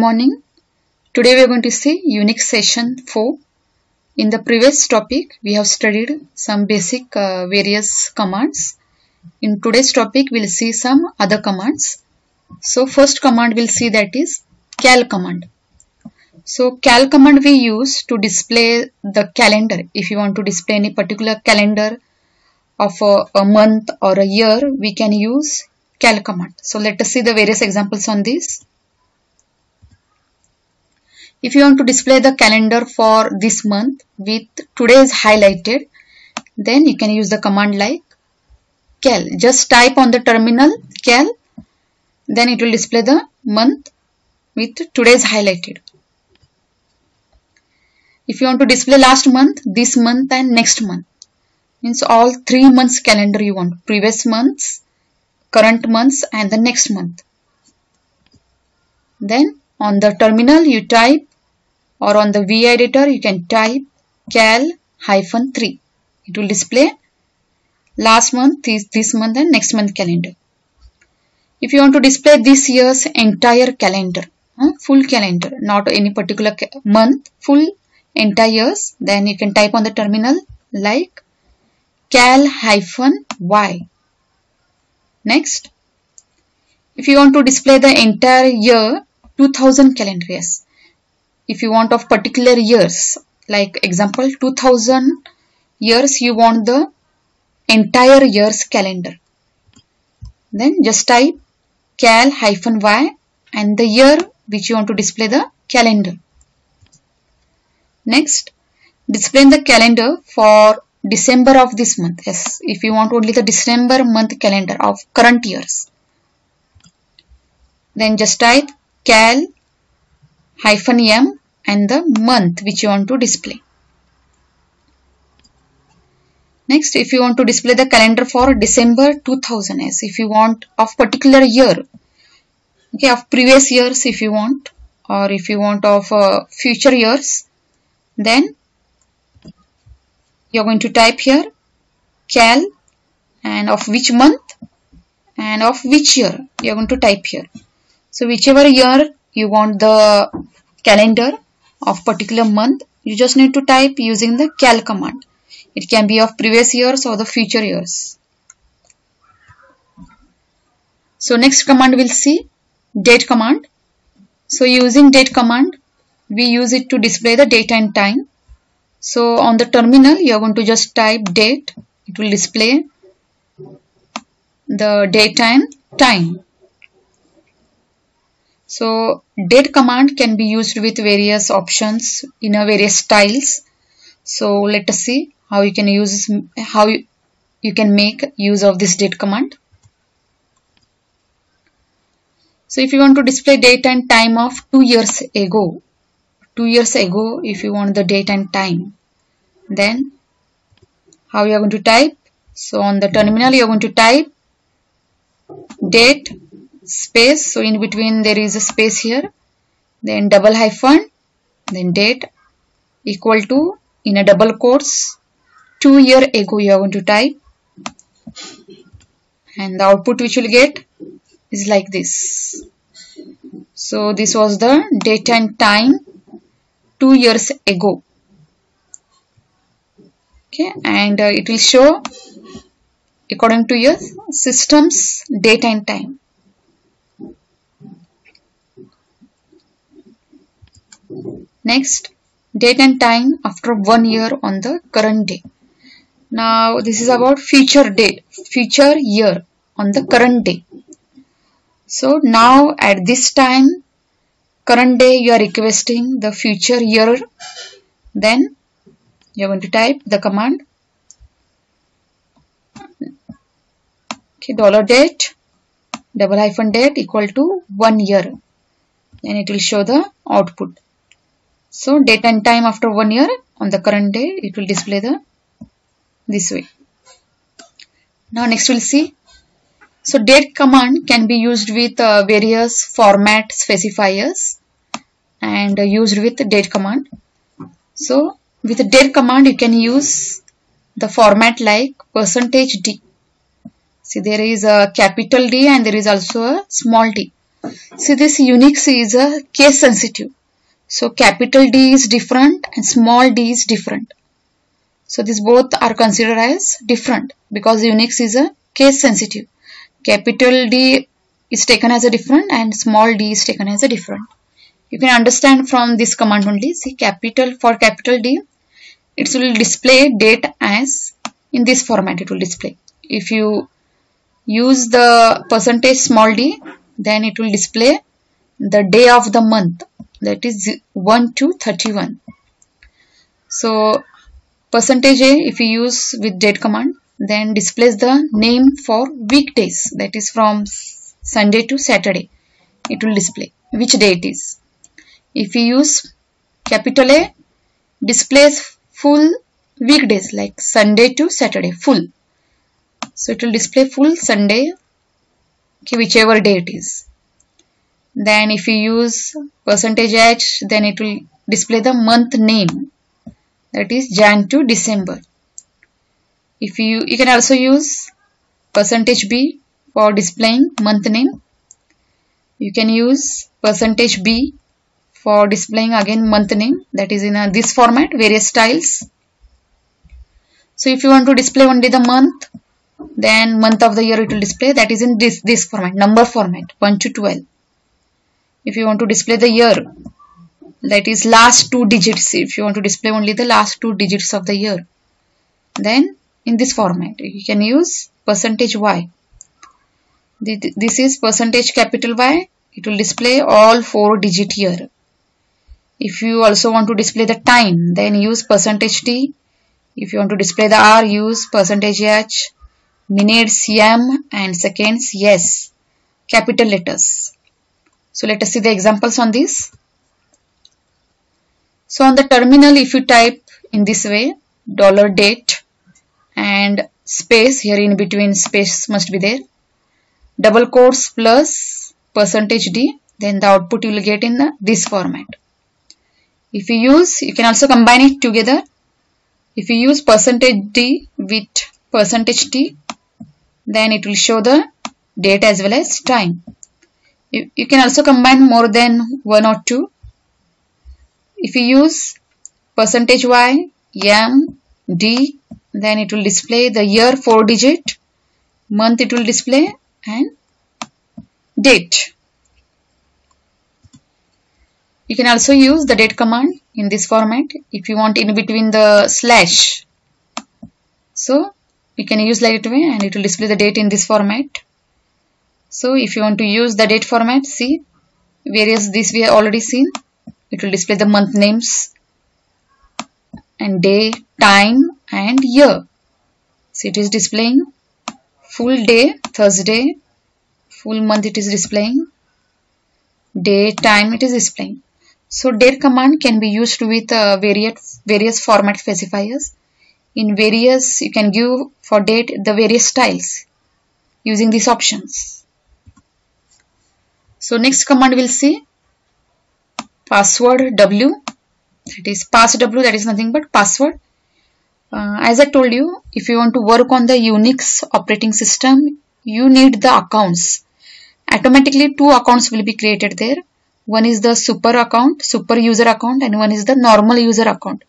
morning. Today we are going to see Unix session 4. In the previous topic, we have studied some basic uh, various commands. In today's topic, we'll see some other commands. So first command we'll see that is cal command. So cal command we use to display the calendar. If you want to display any particular calendar of a, a month or a year, we can use cal command. So let us see the various examples on this. If you want to display the calendar for this month with today's highlighted, then you can use the command like cal. Just type on the terminal cal, then it will display the month with today's highlighted. If you want to display last month, this month and next month, means all three months calendar you want, previous months, current months and the next month. Then on the terminal you type or on the V editor you can type cal hyphen 3. It will display last month, this, this month and next month calendar. If you want to display this year's entire calendar, huh, full calendar, not any particular month, full entire years, then you can type on the terminal like cal hyphen y. Next, if you want to display the entire year 2000 calendar, yes, if you want of particular years like example 2000 years you want the entire year's calendar. Then just type cal hyphen y and the year which you want to display the calendar. Next display the calendar for December of this month. Yes if you want only the December month calendar of current years. Then just type cal hyphen m and the month which you want to display. Next, if you want to display the calendar for December 2000 as if you want of particular year, okay, of previous years if you want, or if you want of uh, future years, then you're going to type here cal and of which month and of which year you're going to type here. So whichever year you want the calendar of particular month you just need to type using the cal command. It can be of previous years or the future years. So next command we'll see date command. So using date command we use it to display the date and time. So on the terminal you are going to just type date. It will display the date and time so date command can be used with various options in a various styles. So let us see how you can use how you, you can make use of this date command. So if you want to display date and time of two years ago, two years ago if you want the date and time, then how you are going to type? So on the terminal you are going to type date space. So in between there is a space here then double hyphen then date equal to in a double quotes two year ago you are going to type. And the output which you will get is like this. So this was the date and time two years ago. Okay and uh, it will show according to your system's date and time Next, date and time after one year on the current day. Now this is about future date, future year on the current day. So now at this time, current day you are requesting the future year. Then you are going to type the command okay dollar date double hyphen date equal to one year then it will show the output so date and time after one year on the current day it will display the this way. Now next we'll see. So date command can be used with uh, various format specifiers and uh, used with date command. So with date command you can use the format like percentage %d. See there is a capital D and there is also a small d. See this Unix is a case sensitive. So capital D is different and small d is different. So these both are considered as different because Unix is a case sensitive. Capital D is taken as a different and small d is taken as a different. You can understand from this command only. See capital for capital D, it will display date as in this format it will display. If you use the percentage small d, then it will display the day of the month that is 1 to 31. So percentage a if you use with date command then displays the name for weekdays that is from Sunday to Saturday. It will display which day it is. If you use capital A, displays full weekdays like Sunday to Saturday, full. So it will display full Sunday, okay, whichever day it is. Then if you use percentage H, then it will display the month name that is Jan to December. If you, you can also use percentage B for displaying month name. You can use percentage B for displaying again month name that is in a, this format various styles. So if you want to display only the month then month of the year it will display that is in this this format number format 1 to 12. If you want to display the year that is last two digits if you want to display only the last two digits of the year then in this format you can use percentage y this is percentage capital Y. It will display all four digit here. If you also want to display the time, then use percentage T. If you want to display the R, use percentage H. Minutes M and seconds S. Capital letters. So let us see the examples on this. So on the terminal, if you type in this way, dollar date and space here in between space must be there double quotes plus percentage d then the output you will get in the, this format. If you use, you can also combine it together. If you use percentage d with percentage t, then it will show the date as well as time. You, you can also combine more than one or two. If you use percentage y, m, d, then it will display the year 4 digit, month it will display and date. You can also use the date command in this format if you want in between the slash. So you can use like way and it will display the date in this format. So if you want to use the date format, see various this we have already seen. It will display the month names and day, time and year. So it is displaying full day Thursday. Full month it is displaying. Day time it is displaying. So date command can be used with uh, various various format specifiers. In various you can give for date the various styles using these options so next command we'll see password w that is pass w that is nothing but password uh, as I told you, if you want to work on the Unix operating system, you need the accounts. Automatically two accounts will be created there. One is the super account, super user account and one is the normal user account.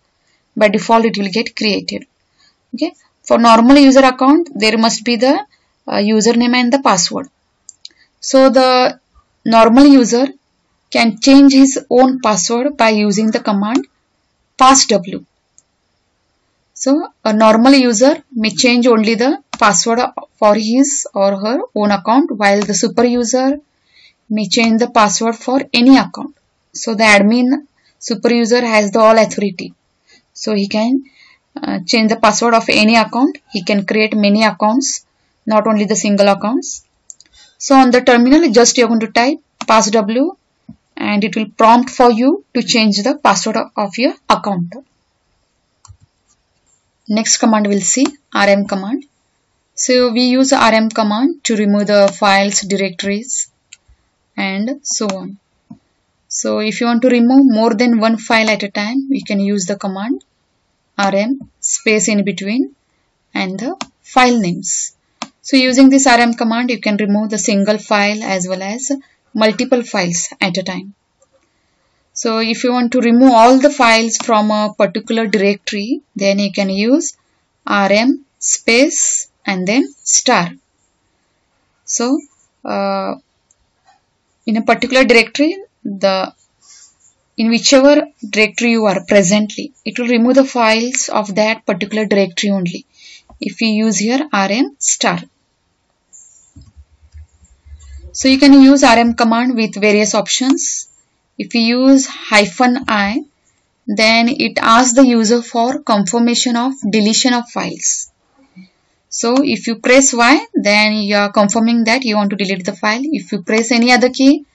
By default it will get created. Okay. For normal user account, there must be the uh, username and the password. So the normal user can change his own password by using the command passw. So a normal user may change only the password for his or her own account while the super user may change the password for any account. So the admin super user has the all authority. So he can uh, change the password of any account. He can create many accounts, not only the single accounts. So on the terminal, just you're going to type passw and it will prompt for you to change the password of your account. Next command we'll see rm command. So we use rm command to remove the files, directories and so on. So if you want to remove more than one file at a time, we can use the command rm space in between and the file names. So using this rm command, you can remove the single file as well as multiple files at a time. So if you want to remove all the files from a particular directory, then you can use rm space and then star. So uh, in a particular directory, the in whichever directory you are presently, it will remove the files of that particular directory only. If we use here rm star. So you can use rm command with various options. If you use hyphen i, then it asks the user for confirmation of deletion of files. So if you press Y, then you are confirming that you want to delete the file. If you press any other key,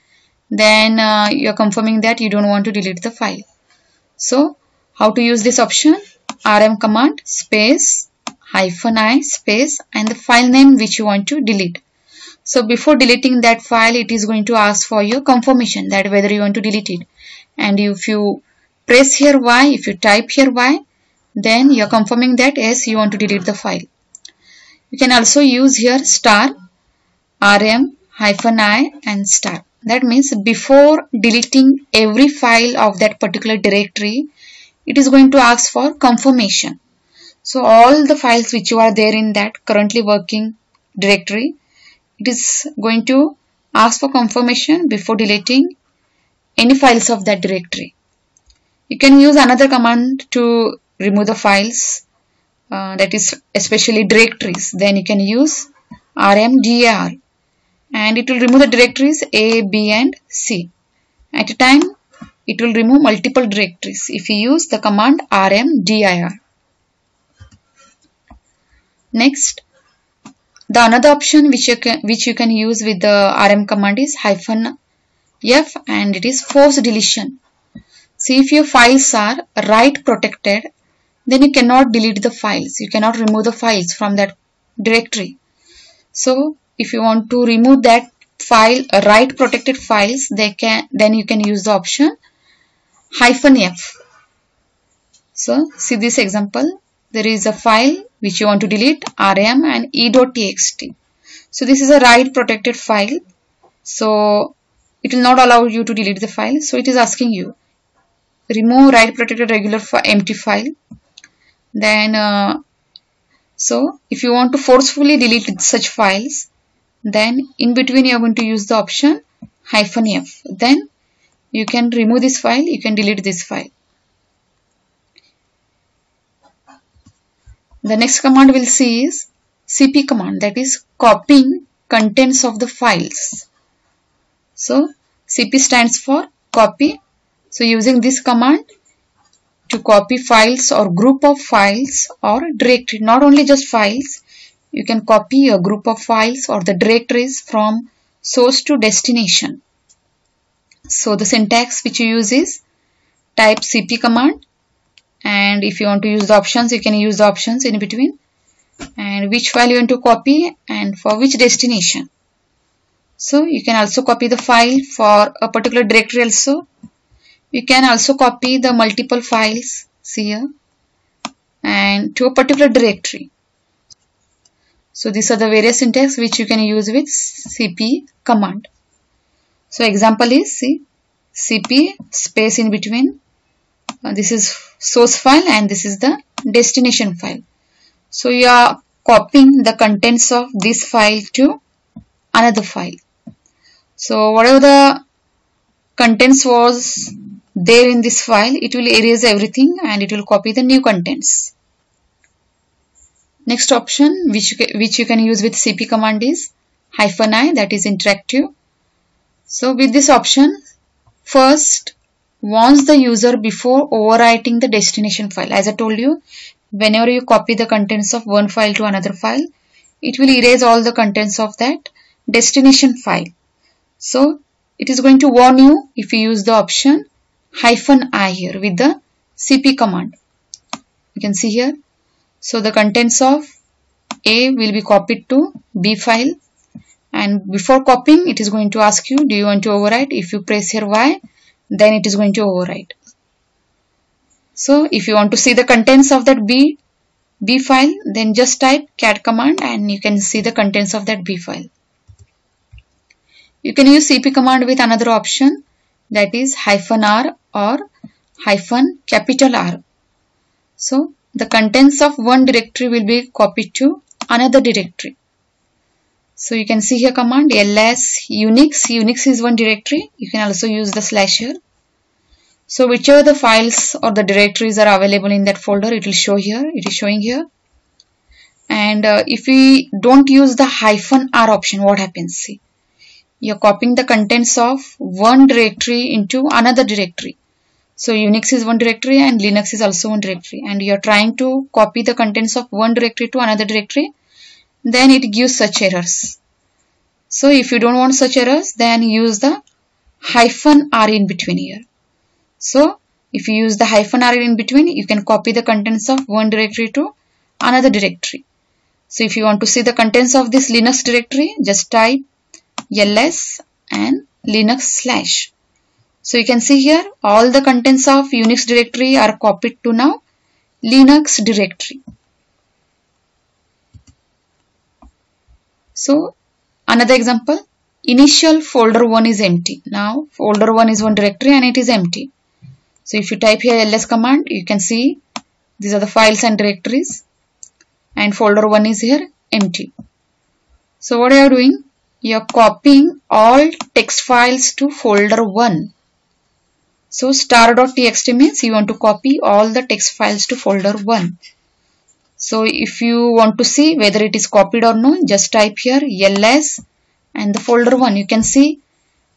then uh, you are confirming that you don't want to delete the file. So how to use this option? rm command space hyphen i space and the file name which you want to delete. So before deleting that file, it is going to ask for your confirmation that whether you want to delete it. And if you press here Y, if you type here Y, then you are confirming that yes, you want to delete the file. You can also use here star, rm, hyphen i and star. That means before deleting every file of that particular directory, it is going to ask for confirmation. So all the files which you are there in that currently working directory, it is going to ask for confirmation before deleting any files of that directory. You can use another command to remove the files uh, that is especially directories. Then you can use rmdir and it will remove the directories A, B and C. At a time it will remove multiple directories if you use the command rmdir. Next the another option which you can which you can use with the rm command is hyphen f and it is force deletion. See if your files are write protected then you cannot delete the files. You cannot remove the files from that directory. So if you want to remove that file uh, write protected files they can then you can use the option hyphen f. So see this example there is a file which you want to delete rm and e.txt. So this is a write protected file. So it will not allow you to delete the file. So it is asking you remove write protected regular for empty file. Then uh, so if you want to forcefully delete such files then in between you are going to use the option hyphen f. Then you can remove this file, you can delete this file. The next command we'll see is cp command that is copying contents of the files. So cp stands for copy. So using this command to copy files or group of files or directory, not only just files, you can copy a group of files or the directories from source to destination. So the syntax which you use is type cp command and if you want to use the options you can use the options in between and which file you want to copy and for which destination. So you can also copy the file for a particular directory also. You can also copy the multiple files see here and to a particular directory. So these are the various syntax which you can use with cp command. So example is see cp space in between uh, this is source file and this is the destination file. So you are copying the contents of this file to another file. So whatever the contents was there in this file, it will erase everything and it will copy the new contents. Next option which you, can, which you can use with cp command is hyphen i that is interactive. So with this option, first warns the user before overwriting the destination file. As I told you, whenever you copy the contents of one file to another file, it will erase all the contents of that destination file. So it is going to warn you if you use the option hyphen i here with the cp command. You can see here. So the contents of A will be copied to B file and before copying it is going to ask you do you want to overwrite if you press here Y then it is going to overwrite. So if you want to see the contents of that B, B file, then just type cat command and you can see the contents of that B file. you can use cp command with another option that is hyphen r or hyphen capital R. So the contents of one directory will be copied to another directory. So you can see here command ls unix. Unix is one directory. You can also use the slash here. So whichever the files or the directories are available in that folder, it will show here. It is showing here. And uh, if we don't use the hyphen R option, what happens? See, you're copying the contents of one directory into another directory. So Unix is one directory and Linux is also one directory and you're trying to copy the contents of one directory to another directory then it gives such errors. So if you don't want such errors then use the hyphen R in between here. So if you use the hyphen R in between you can copy the contents of one directory to another directory. So if you want to see the contents of this Linux directory just type ls and linux slash so you can see here all the contents of Unix directory are copied to now Linux directory. So another example initial folder 1 is empty. Now folder 1 is one directory and it is empty. So if you type here ls command you can see these are the files and directories and folder 1 is here empty. So what are you doing? You are copying all text files to folder 1 so star.txt means you want to copy all the text files to folder 1. So if you want to see whether it is copied or no, just type here ls and the folder 1. You can see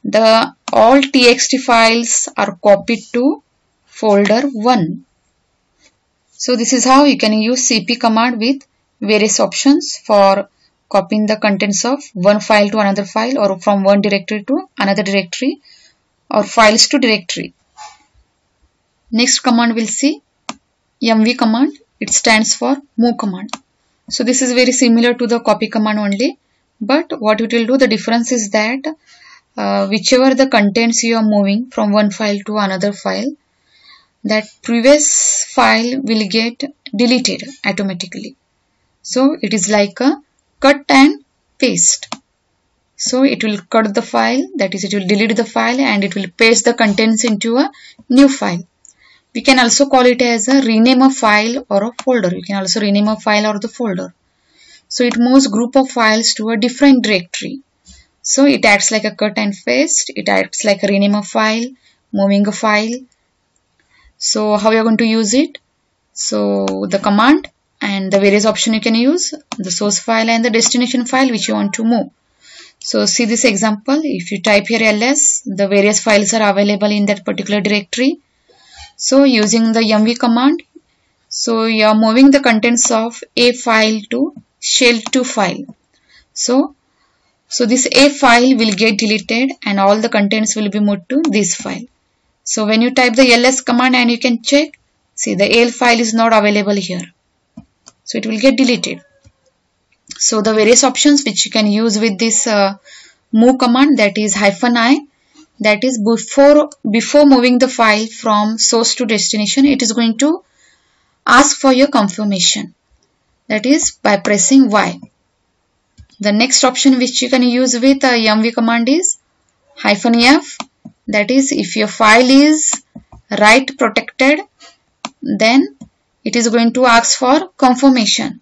the all txt files are copied to folder 1. So this is how you can use cp command with various options for copying the contents of one file to another file or from one directory to another directory or files to directory. Next command we'll see mv command. It stands for move command. So this is very similar to the copy command only. But what it will do, the difference is that uh, whichever the contents you are moving from one file to another file, that previous file will get deleted automatically. So it is like a cut and paste. So it will cut the file, that is it will delete the file and it will paste the contents into a new file. We can also call it as a rename a file or a folder. You can also rename a file or the folder. So it moves group of files to a different directory. So it acts like a cut and paste. It acts like a rename a file, moving a file. So how you are going to use it? So the command and the various option you can use, the source file and the destination file which you want to move. So see this example, if you type here ls, the various files are available in that particular directory. So using the mv command, so you are moving the contents of a file to shell2 file. So, so this a file will get deleted and all the contents will be moved to this file. So when you type the ls command and you can check, see the al file is not available here. So it will get deleted. So the various options which you can use with this uh, move command that is hyphen i that is before before moving the file from source to destination it is going to ask for your confirmation. That is by pressing y. The next option which you can use with uh, a mv command is hyphen f. That is if your file is write protected then it is going to ask for confirmation.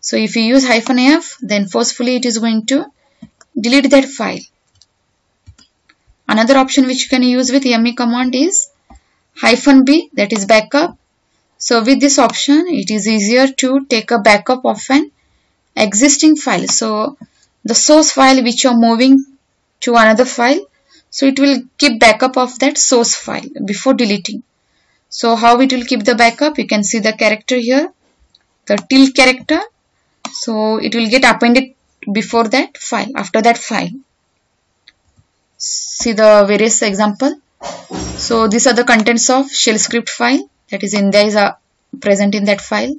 So if you use hyphen f then forcefully it is going to delete that file Another option which you can use with me command is hyphen b that is backup. So with this option it is easier to take a backup of an existing file. So the source file which you are moving to another file so it will keep backup of that source file before deleting. So how it will keep the backup you can see the character here the tilde character so it will get appended before that file after that file see the various example? So these are the contents of shell script file. That is in there is a present in that file.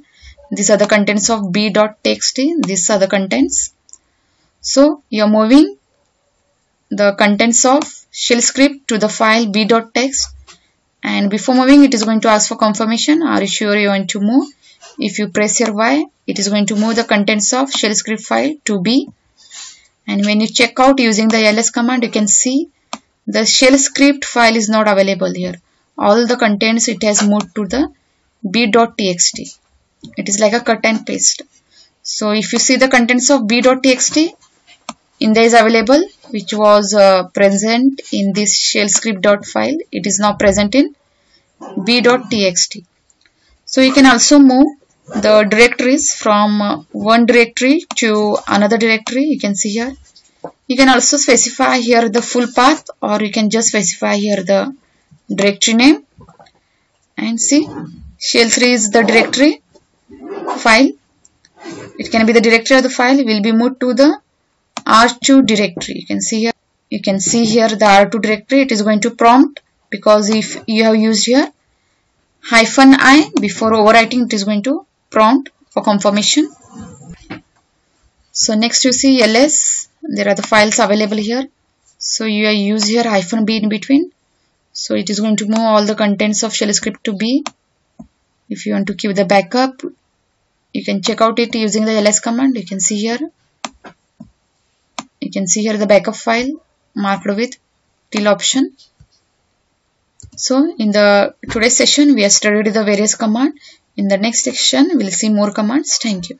These are the contents of b.txt these are the contents. So you are moving the contents of shell script to the file b.txt and before moving it is going to ask for confirmation. Are you sure you want to move? If you press your y it is going to move the contents of shell script file to b and when you check out using the ls command you can see the shell script file is not available here. All the contents it has moved to the b.txt it is like a cut and paste. So if you see the contents of b.txt in there is available which was uh, present in this shell script dot file. It is now present in b.txt so you can also move the directories from one directory to another directory. You can see here. You can also specify here the full path or you can just specify here the directory name. And see shell3 is the directory file. It can be the directory of the file. Will be moved to the r2 directory. You can see here. You can see here the r2 directory. It is going to prompt because if you have used here hyphen i before overwriting it is going to prompt for confirmation. So next you see ls there are the files available here. So you are use here hyphen b in between. So it is going to move all the contents of shell script to b. If you want to keep the backup you can check out it using the ls command. You can see here. You can see here the backup file marked with till option. So in the today's session we have studied the various command in the next section we'll see more commands. Thank you